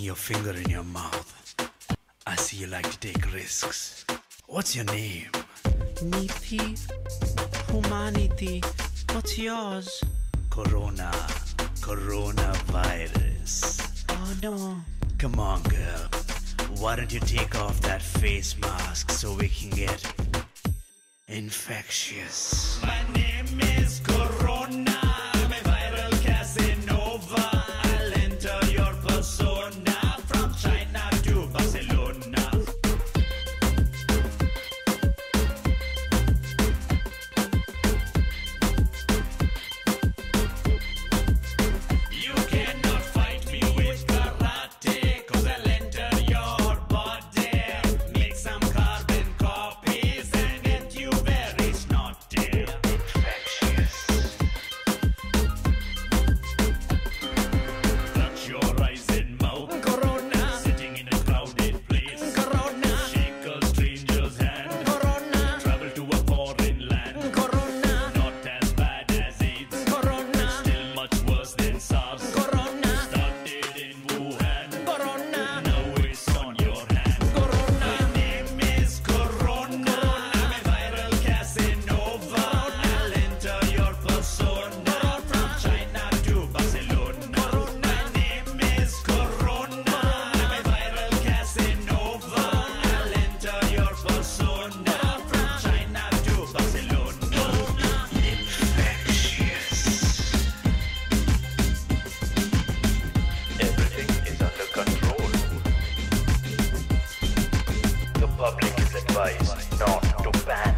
your finger in your mouth. I see you like to take risks. What's your name? Neethi? Humanity. What's yours? Corona. Coronavirus. Oh no. Come on, girl. Why don't you take off that face mask so we can get infectious? My name is Corona. Public is advised not to panic.